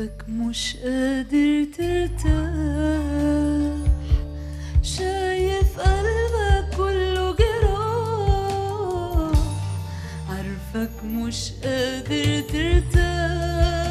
عارفك مش قادر ترتاح شايف قلبك كله جراح عارفك مش قادر ترتاح